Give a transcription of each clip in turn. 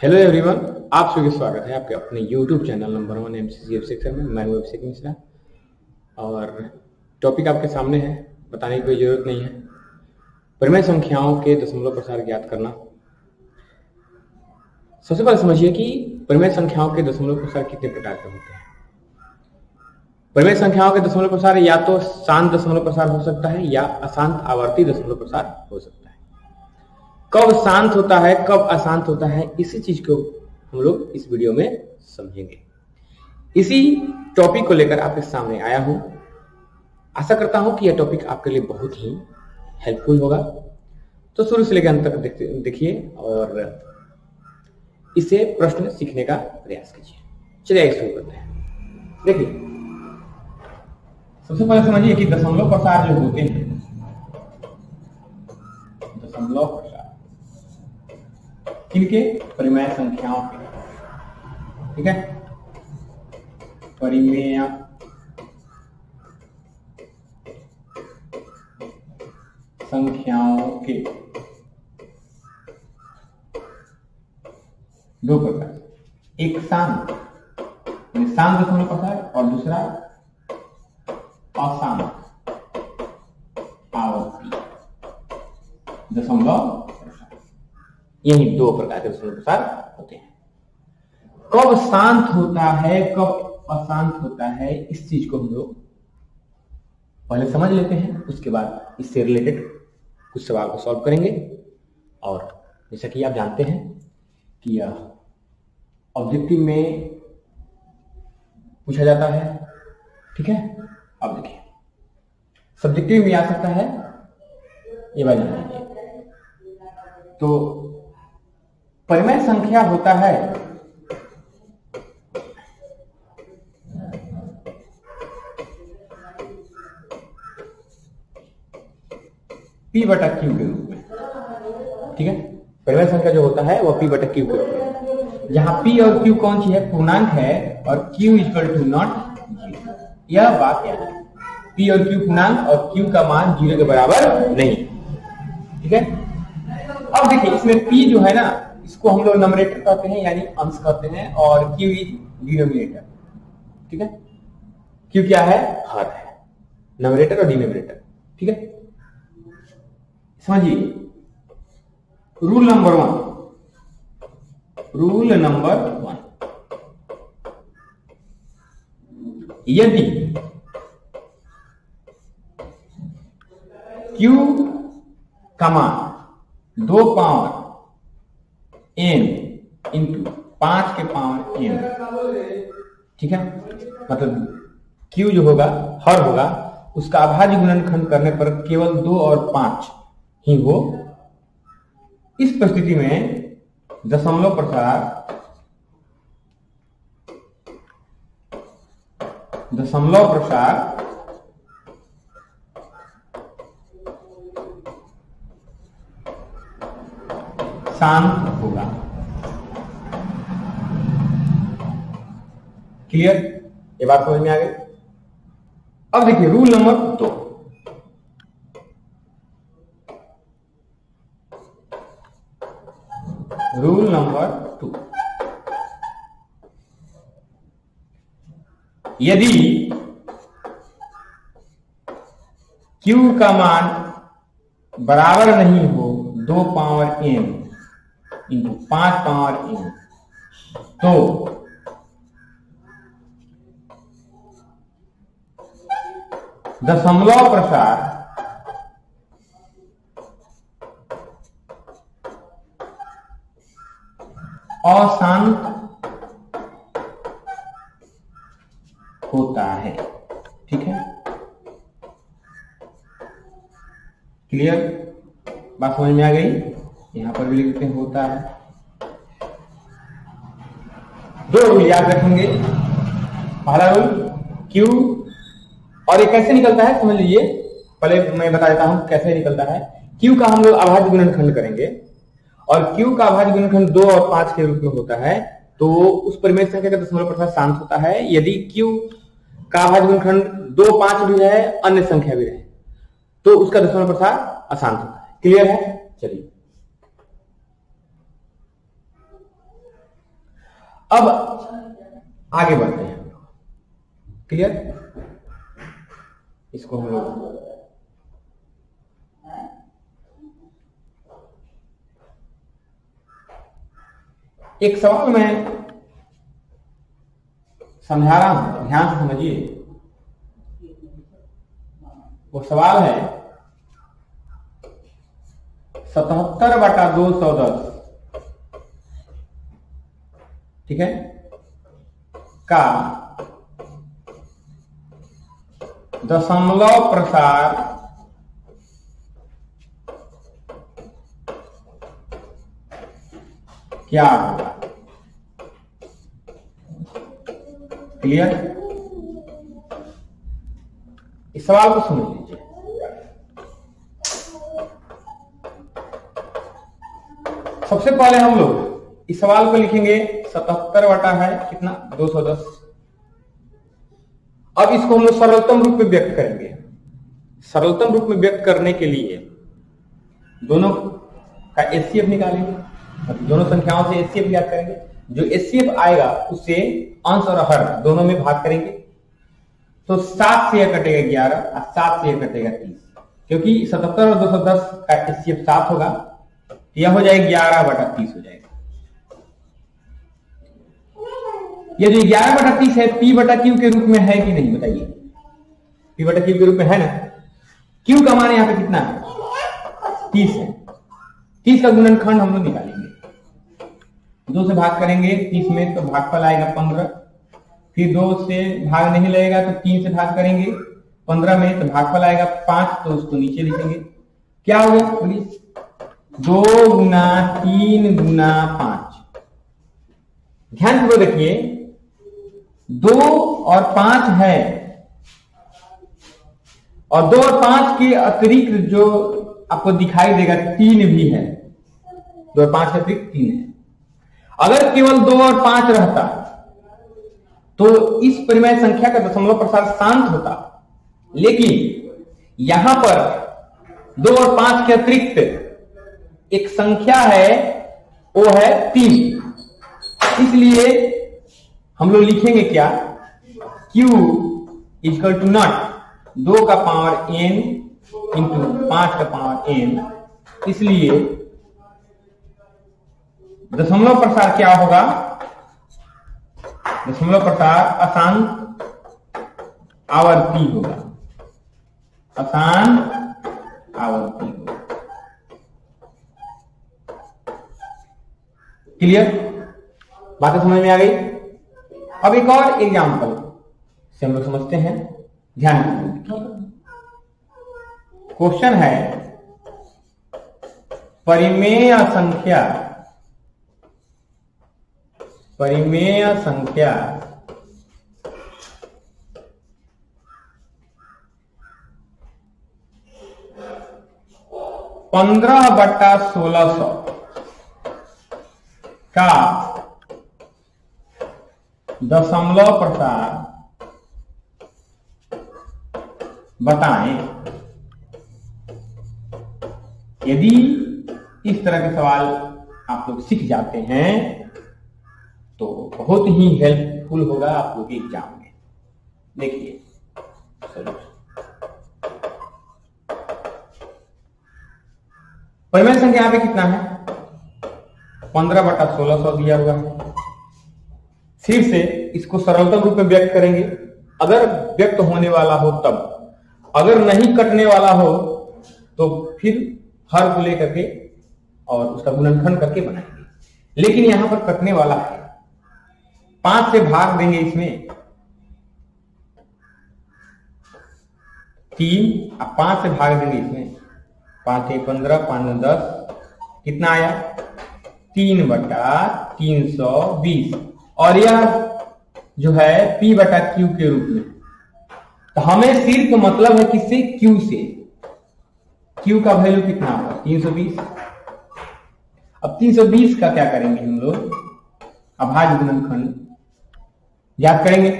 Hello everyone आप सभी स्वागत है आपके अपने YouTube channel number one M C section में, मैं हूँ अभिषेक मिश्रा और टॉपिक आपके सामने है, बताने की कोई ज़रूरत नहीं है। परिमेय संख्याओं के दशमलव प्रसार ज्ञात करना। सबसे पहले समझिए कि परिमेय संख्याओं के दशमलव प्रसार कितने प्रकार के होते हैं। परिमेय संख्याओं के दशमलव प्रसार या तो शांत दशमलव प्रसार हो सकता है या अशांत आवर्ती दशमलव प्रसार हो सकता है। कब शांत होता है, कब अशांत होता है, इसी चीज़ को हम लोग इस वीडियो में समझेंगे। इसी टॉपिक को लेकर आपके सामने आया हूँ। आशा करता हूँ कि यह टॉपिक आपके लिए बहुत ही हेल्पफुल होगा। तो शुरू से लेकर अंत तक देखिए और इसे प्रश्न सीखने का प्रयास कीजिए। चलिए आइए शुरू करते हैं। देखिए, सबसे पहले समझिए कि दशमलव प्रसार जो होते हैं, दशमलव प्रसार। किनके? परिमेय संख्याओं के। ठीक है? परिमेय संख्याओं के। दो प्रकार। एक शांत शांत दशमलव प्रकार और दूसरा अशांत आवर्ती दशमलव यही दो प्रकार के दशमलव प्रसार होते हैं। कब शांत होता है, कब अशांत होता है, इस चीज़ को हम लोग पहले समझ लेते हैं, उसके बाद इससे रिलेटेड कुछ सवाल को सॉल्व करेंगे। और जैसा कि आप जानते हैं कि यह ऑब्जेक्टिव में पूछा जाता है, ठीक है? अब देखिए। सब्जेक्टिव में आ सकता है, ये बात जान लीजिए तो परिमेय संख्या होता है। पी बटा क्यू के रूप में। ठीक है? परिमेय संख्या जो होता है, वह पी बटा क्यू के रूप में। जहाँ पी और क्यू कौन सी है? पूर्णांक है और क्यू इक्वल टू नॉट यह बात याद है। पी और क्यू पूर्णांक और क्यू का मान ज़ीरो के बराबर नहीं। ठीक है? अब देखिए, इसमें पी जो है ना इसको हम लोग नमरेटर कहते हैं, यानी अंश कहते हैं, और क्यू इज़ डिनोमिनेटर ठीक है? क्यू क्या है? हर है। नमरेटर और डिनोमिनेटर ठीक है? समझिए। Rule number one rule number one यदि क्यू का मान दो पावर एन इंटू पाँच के पावर एन ठीक है? मतलब क्यू जो होगा, हर होगा, उसका अभाज्य गुणनखंड करने पर केवल दो और पाँच ही हो इस परिस्थिति में दशमलव प्रसार दशमलव प्रसार शांत होगा क्लियर ये बात समझ में आ गई? अब देखिए रूल नंबर दो रूल नंबर टू यदि Q का मान बराबर नहीं हो दो पावर एन इंटू पाँच पावर एन तो दशमलव प्रसार। अशांत होता है। ठीक है? क्लियर? बात समझ में आ गई? यहाँ पर भी लिख देते होता है। दो रूल याद रखेंगे। पहला रूल क्यू और ये कैसे निकलता है, समझ लीजिए। पहले मैं बता देता हूँ कैसे निकलता है। क्यू का हम लोग अभाज्य गुणनखंड करेंगे। और क्यू का अभाज्य गुणनखंड दो और पाँच के रूप में होता है तो उस परिमेय संख्या का दशमलव प्रसार शांत होता है। यदि क्यू का अभाज्य गुणनखंड दो, पाँच भी रहे, अन्य संख्या भी रहे तो उसका दशमलव प्रसार अशांत होता है। क्लियर है? चलिए। अब आगे बढ़ते हैं। क्लियर इसको हम लोग एक सवाल मैं समझा रहा हूँ। ध्यान से समझिए। वो सवाल है, सतहत्तर बटा दो सौ दस। ठीक है? का। दशमलव प्रसार। क्या होगा? क्लियर इस सवाल को समझ लीजिए। सबसे पहले हम लोग इस सवाल को लिखेंगे सतहत्तर बटा है, कितना? 210 अब इसको हम लोग सरलतम रूप में व्यक्त करेंगे। सरलतम रूप में व्यक्त करने के लिए दोनों का एचसीएफ निकालेंगे। दोनों संख्याओं से एचसीएफ ज्ञात करेंगे। जो एचसीएफ आएगा, उससे अंश और हर दोनों में भाग करेंगे। तो सात से यह कटेगा ग्यारह, और सात से यह कटेगा तीस। क्योंकि सतहत्तर और दो सौ दस का एचसीएफ सात होगा यह हो जाएगा ग्यारह बटा तीस हो जाएगा। ये जो ग्यारह बटा तीस है, पी बटा क्यू के रूप में है कि नहीं, बताइए। पी बटा क्यू के रूप में है ना? क्यू का मान यहाँ पे कितना है? तीस है। तीस का गुणनखंड हम लोग निकालेंगे। दो से भाग करेंगे, तीस में तो भागफल आएगा पंद्रह। फिर दो से भाग नहीं लगेगा तो तीन से भाग करेंगे। पंद्रह में तो भागफल आएगा पाँच तो उसको नीचे लिखेंगे। क्या हो गया? बोलिए। दो गुना तीन गुना पाँच। ध्यान पूर्वक देखिए। दो और पाँच है। और दो और पाँच के अतिरिक्त जो आपको दिखाई देगा, तीन भी है। दो और पाँच के अतिरिक्त तीन है। अगर केवल दो और पाँच रहता तो इस परिमय संख्या का दशमलव प्रसार शांत होता। लेकिन यहाँ पर दो और पाँच के अतिरिक्त एक संख्या है, वो है तीन। इसलिए हम लोग लिखेंगे क्या? Q इजकल टू नॉट दो का पावर n इंटू पाँच का पावर n. इसलिए दशमलव प्रसार क्या होगा? दशमलव प्रसार अशांत आवर्ती होगा। अशांत आवर्ती होगा। क्लियर बातें समझ में आ गई? अब एक और एग्ज़ाम्पल से हम लोग समझते हैं, ध्यान क्वेश्चन है, परिमेय संख्या परिमेय संख्या पंद्रह बट्टा सोलह सौ का दशमलव प्रसार बताएँ। यदि इस तरह के सवाल आप लोग सीख जाते हैं तो बहुत ही हेल्पफुल होगा आप लोग एग्ज़ाम में। देखिए। परिमेय संख्या यहाँ पे कितना है? पंद्रह बटा सोलह सौ दिया हुआ है। फिर से इसको सरलतम रूप में व्यक्त करेंगे। अगर व्यक्त होने वाला हो तब। अगर नहीं कटने वाला हो तो फिर हर को लेकर के और उसका गुणनखंड करके बनाएँगे। लेकिन यहाँ पर कटने वाला है। पाँच से भाग देंगे इसमें। तीन और पाँच से भाग देंगे इसमें। पाँच, एक, पंद्रह, पाँच, दस। कितना आया? तीन बटा तीन सौ बीस। और यह जो है P बटा क्यू के रूप में। तो हमें सिर्फ़ मतलब है किससे Q से। Q का वैल्यू कितना होगा? 320 अब 320 का क्या करेंगे हम लोग? अभाज्य गुणनखंड याद करेंगे?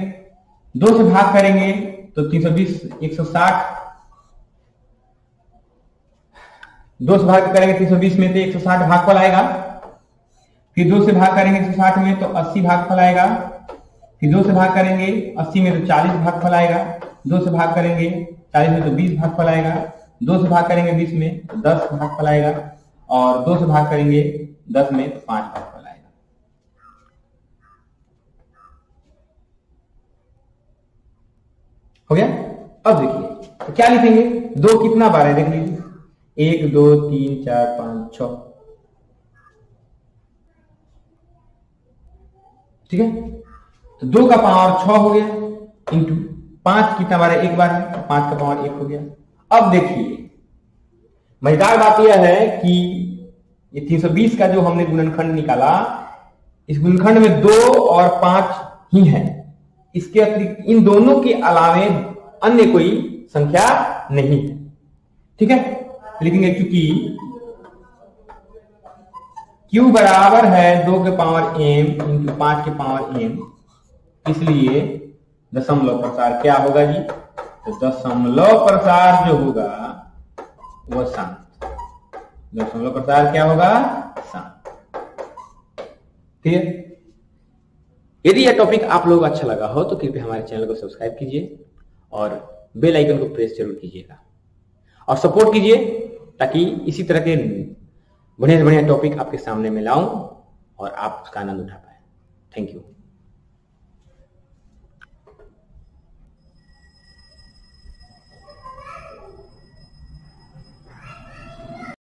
दो से भाग करेंगे तो 320 160 दो से भाग करेंगे 320 में तो 160 भागफल आएगा। फिर दो से भाग करेंगे एक साठ में तो अस्सी भाग फलाएगा। फिर दो से भाग करेंगे, अस्सी में तो चालीस भाग फलाएगा। दो से भाग करेंगे, चालीस में तो बीस भाग फलाएगा। दो से भाग करेंगे बीस में तो दस भाग फलाएगा। और दो से भाग करेंगे, दस में तो पाँच भाग फलाएगा। हो गया? अब देखिए तो क्या लिखेंगे? दो कितना बार है? देख लीजिए एक, दो, तीन, चार, पाँच छ ठीक है? तो दो का पावर छ हो गया इंटू पाँच कितना बार है एक बार है तो पाँच का पावर एक हो गया। अब देखिए, मज़ेदार बात यह है कि ये 320 का जो हमने गुणनखंड निकाला, इस गुणनखंड में दो और पाँच ही है। इसके अतिरिक्त इन दोनों के अलावे अन्य कोई संख्या नहीं। है ठीक है? लेकिन क्योंकि Q बराबर है दो के पावर एम इंटू पाँच के पावर एम इसलिए दशमलव प्रसार क्या होगा जी? तो दशमलव प्रसार जो होगा, वह शांत। दशमलव प्रसार क्या होगा? शांत। है यदि यह टॉपिक आप लोग अच्छा लगा हो तो कृपया हमारे चैनल को सब्सक्राइब कीजिए और बेल आइकन को प्रेस ज़रूर कीजिएगा। और सपोर्ट कीजिए, ताकि इसी तरह के बढ़िया बढ़िया टॉपिक आपके सामने में लाऊं और आप उसका आनंद उठा पाए। Thank you